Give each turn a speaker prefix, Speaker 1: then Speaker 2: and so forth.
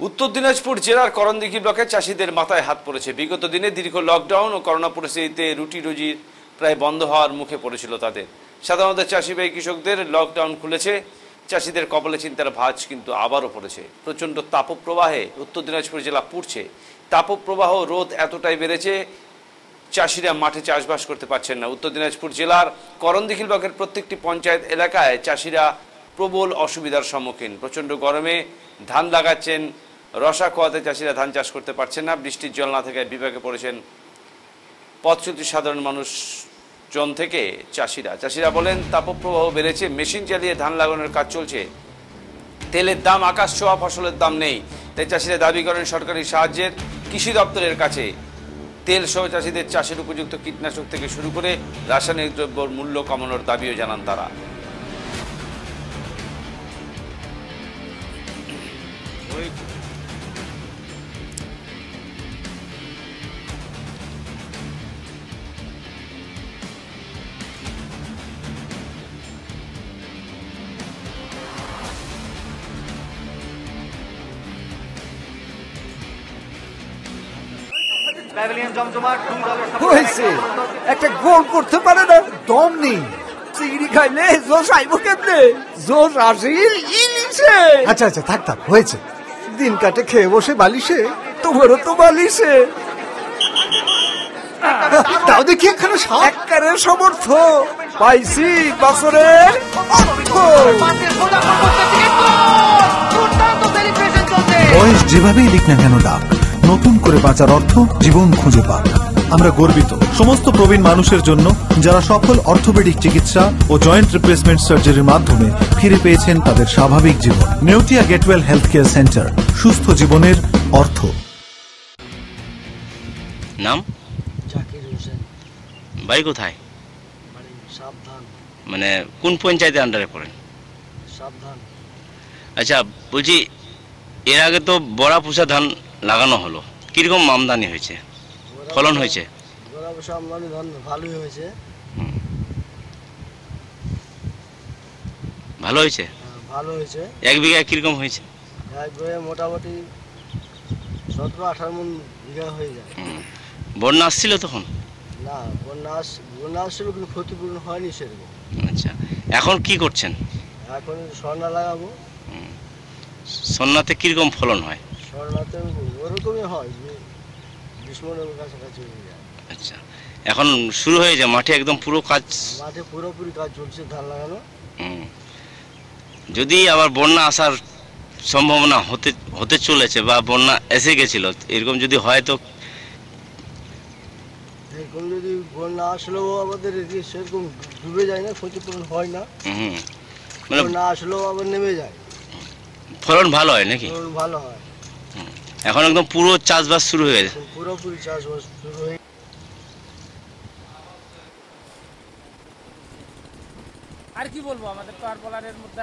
Speaker 1: উত্তর দিনাজপুর জেলার করণদিঘি ব্লকে চাষিদের মাথায় হাত পড়েছে। বিগত দিনে দীর্ঘ লকডাউন ও করোনা পরিস্থিতিতে রুটি রুজি প্রায় বন্ধ হওয়ার মুখে পড়েছিল তাদের। সাধারণত চাষিবাহী কৃষকদের লকডাউন খুলেছে। চাষিদের কপালে চিন্তার ভাঁজ কিন্তু আবারও পড়েছে। প্রচণ্ড তাপপ্রবাহে উত্তর দিনাজপুর জেলা পুড়ছে। তাপপ্রবাহ রোদ এতটাই বেড়েছে, চাষিরা মাঠে চাষবাস করতে পারছেন না। উত্তর দিনাজপুর জেলার করণদিঘিল ব্লকের প্রত্যেকটি পঞ্চায়েত এলাকায় চাষিরা প্রবল অসুবিধার সম্মুখীন। প্রচণ্ড গরমে ধান লাগাচ্ছেন, রসা খোয়াতে চাষিরা ধান চাষ করতে পারছেন না, বৃষ্টির জল না থেকে বিপাকে পড়েছেন পথচ্যুতি সাধারণ মানুষ জন থেকে চাষিরা। চাষিরা বলেন, তাপপ্রবাহ বেড়েছে, মেশিন চালিয়ে ধান লাগানোর কাজ চলছে। তেলের দাম, আকাশ ছোঁয়া, ফসলের দাম নেই। তাই চাষিরা দাবি করেন, সরকারি সাহায্যের কৃষি দপ্তরের কাছে তেল সহ চাষিদের চাষের উপযুক্ত কীটনাশক থেকে শুরু করে রাসায়নিক দ্রব্যর মূল্য কমানোর দাবিও জানান তারা।
Speaker 2: Support
Speaker 3: হয়েছে। একটা গোল করতে পারে না দম নেই। চিংড়ি খাইলে জোশ আইব কেমনে? জোশ আসিল ইলিশে আচ্ছা আচ্ছা থাক থাক হয়েছে। দিন কাটে খেয়ে বসে বালিশে তোমারও তো বালিশে। তাও দেখি একখানে এককারে সমর্থ পাইছি বছরের।
Speaker 4: বয়স যেভাবেই লিখ না কেন ডাক নতুন করে বাঁচার অর্থ জীবন খুঁজে পাক। আমরা গর্বিত। সমস্ত প্রবীণ মানুষের জন্য যারা সফল অর্থোপেডিক চিকিৎসা ও জয়েন্ট রিপ্লেসমেন্ট সার্জারির মাধ্যমে ফিরে পেয়েছেন তাদের স্বাভাবিক জীবন। Neotia Getwel health care centre. সুস্থ জীবনের অর্থ।
Speaker 5: নাম?
Speaker 6: জাকির হোসেন।
Speaker 5: বাড়ি কোথায়?
Speaker 6: মানে সাবধান।
Speaker 5: মানে কোন পঞ্চায়েতের আন্ডারে পড়েন?
Speaker 6: সাবধান।
Speaker 5: আচ্ছা বলছি এর আগে তো বড়া পুষা ধান লাগানো হলো। কীরকম আমদানি হয়েছে? ফলন হয়েছে?
Speaker 6: বসে আমদানি ধান ভালোই হয়েছে।
Speaker 5: ভালো হয়েছে?
Speaker 6: হ্যাঁ, ভালো হয়েছে।
Speaker 5: এক বিঘায় কীরকম হয়েছে?
Speaker 6: এক বয়ে মোটামুটি সতেরো আঠারো মন বিঘা হয়ে যায়।
Speaker 5: বন্যা আসছিল তখন?
Speaker 6: না বন্যা আস বন্যা আসছিল কিন্তু ক্ষতিপূরণ হয়নি সেরকম।
Speaker 5: আচ্ছা। এখন কি করছেন?
Speaker 6: এখন স্বর্ণা লাগাবো।
Speaker 5: সন্নাতে কীরকম ফলন হয়?
Speaker 6: স্বর্ণাতে ওরকমই হয় যে বিশ মনের কাছাকাছি হয়ে যায়।
Speaker 5: আচ্ছা। এখন শুরু হয়ে যায় মাঠে একদম পুরো কাজ?
Speaker 6: মাঠে পুরোপুরি কাজ চলছে ধান লাগানো।
Speaker 5: যদি আবার বন্যা আসার সম্ভাবনা হতে হতে চলেছে বা বন্যা এসে গেছিল এরকম যদি হয় তো?
Speaker 6: এরকম যদি বন্যা আসলেও আমাদের সেরকম ডুবে যায় না ক্ষতিপূরণ হয় না।
Speaker 5: হুম। মানে
Speaker 6: বন্যা আসলেও আবার নেমে যায়।
Speaker 5: ফলন ভালো হয় নাকি?
Speaker 6: ফলন ভালো হয়।
Speaker 5: এখন একদম পুরো চাষবাস শুরু হয়ে গেছে।
Speaker 6: পুরোপুরি চাষবাস শুরু হয়ে
Speaker 7: আর কি বলব আমাদের তো আর বলার মধ্যে